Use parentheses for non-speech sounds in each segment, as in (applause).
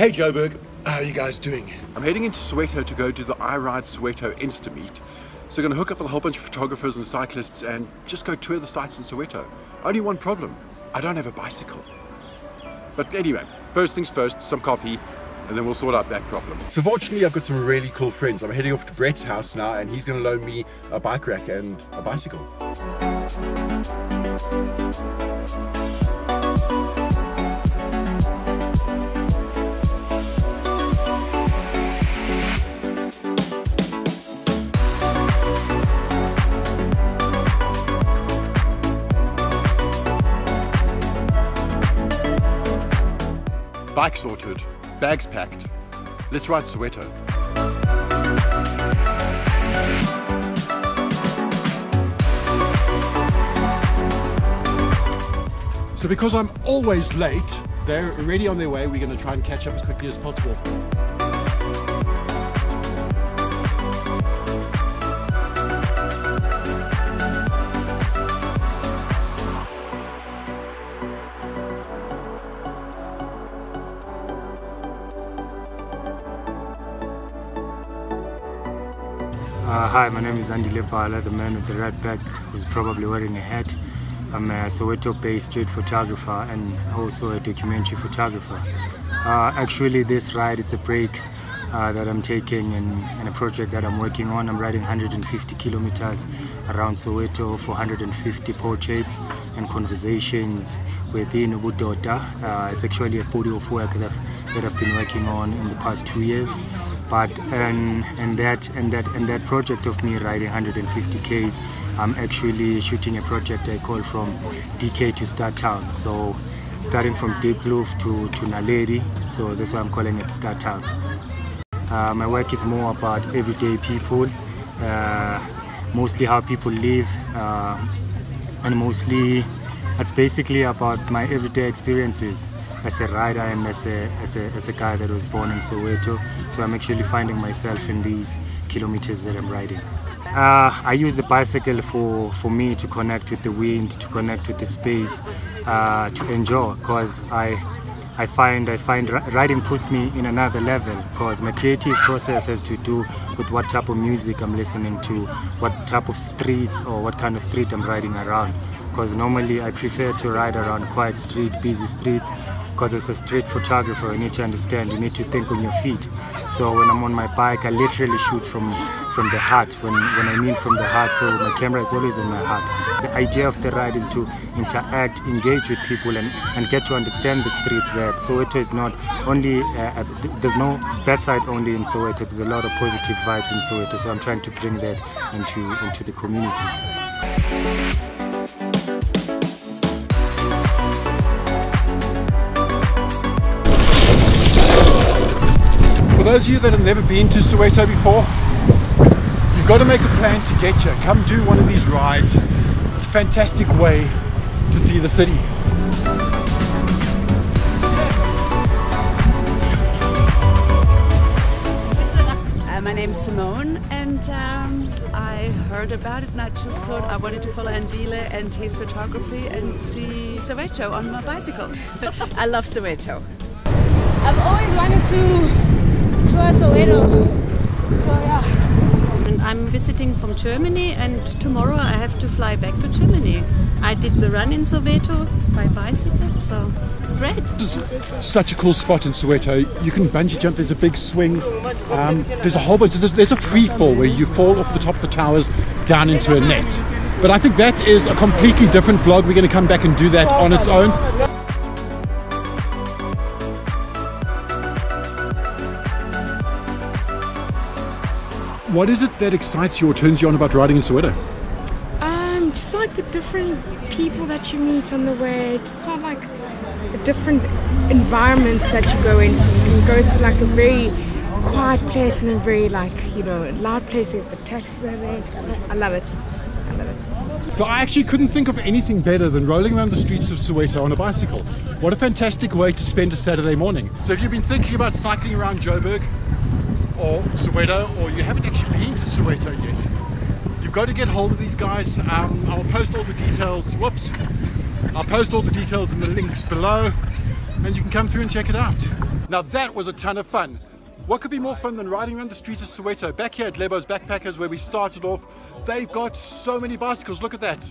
Hey Joburg, how are you guys doing? I'm heading into Soweto to go to the I Ride Soweto Insta Meet. So I'm going to hook up with a whole bunch of photographers and cyclists and just go tour the sites in Soweto. Only one problem, I don't have a bicycle. But anyway, first things first, some coffee, and then we'll sort out that problem. So fortunately I've got some really cool friends. I'm heading off to Brett's house now and he's going to loan me a bike rack and a bicycle. Bike sorted, bags packed. Let's ride Soweto. So because I'm always late, they're already on their way. We're going to try and catch up as quickly as possible. Uh, hi, my name is Andile Bhala, the man with the red bag who's probably wearing a hat. I'm a Soweto-based street photographer and also a documentary photographer. Uh, actually, this ride, it's a break uh, that I'm taking in, in, a project that I'm working on. I'm riding 150 kilometers around Soweto, 450 portraits and conversations within Ubudota. Uh, it's actually a body of work that I've, that I've been working on in the past two years. But and, and that and that and that project of me riding 150 k's, I'm actually shooting a project I call from DK to Star Town. So starting from Diepkloof to, to Naledi. So that's why I'm calling it Star Town. Uh, my work is more about everyday people, uh, mostly how people live, uh, and mostly it's basically about my everyday experiences as a rider and as a, as a, as a guy that was born in Soweto. So I'm actually finding myself in these kilometers that I'm riding. Uh, I use the bicycle for, for me to connect with the wind, to connect with the space, uh, to enjoy, because I I find I find riding puts me in another level because my creative process has to do with what type of music I'm listening to, what type of streets or what kind of street I'm riding around. Because normally I prefer to ride around quiet street, busy streets. Because as a street photographer, you need to understand, you need to think on your feet. So when I'm on my bike, I literally shoot from from the heart. When, when I mean from the heart, so my camera is always in my heart. The idea of the ride is to interact, engage with people, and, and get to understand the streets there. Soweto is not only, uh, there's no bad side only in Soweto, there's a lot of positive vibes in Soweto, so I'm trying to bring that into, into the communities. Those of you that have never been to Soweto before, you've got to make a plan to get here. Come do one of these rides. It's a fantastic way to see the city. Uh, my name is Simone and um, I heard about it and I just thought I wanted to follow Andile and his photography and see Soweto on my bicycle. (laughs) I love Soweto. I've always wanted to tour Soweto. So yeah. I'm visiting from Germany and tomorrow I have to fly back to Germany. I did the run in Soweto by bicycle, so it's great. Such a cool spot in Soweto. You can bungee jump, there's a big swing. Um, there's a whole bunch, there's, there's a free fall where you fall off the top of the towers down into a net. But I think that is a completely different vlog. We're going to come back and do that on its own. What is it that excites you or turns you on about riding in Soweto? Um, just like the different people that you meet on the way, just kind of like the different environments that you go into. You can go to like a very quiet place and a very like, you know, loud place with the taxis are there. I love it. I love it. So I actually couldn't think of anything better than rolling around the streets of Soweto on a bicycle. What a fantastic way to spend a Saturday morning. So if you've been thinking about cycling around Joburg, or Soweto or you haven't actually been to Soweto yet, you've got to get hold of these guys. Um, I'll post all the details, whoops, I'll post all the details in the links below and you can come through and check it out. Now that was a ton of fun. What could be more fun than riding around the streets of Soweto? Back here at Lebo's Backpackers where we started off, they've got so many bicycles. Look at that.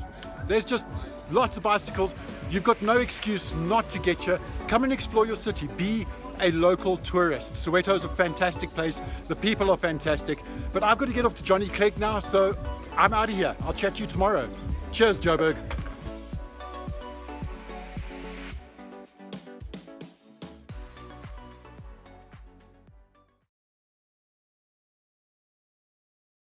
There's just lots of bicycles. You've got no excuse not to get here. Come and explore your city. Be a local tourist. Soweto is a fantastic place. The people are fantastic. But I've got to get off to Johnny Clegg now, so I'm out of here. I'll chat to you tomorrow. Cheers, Joburg.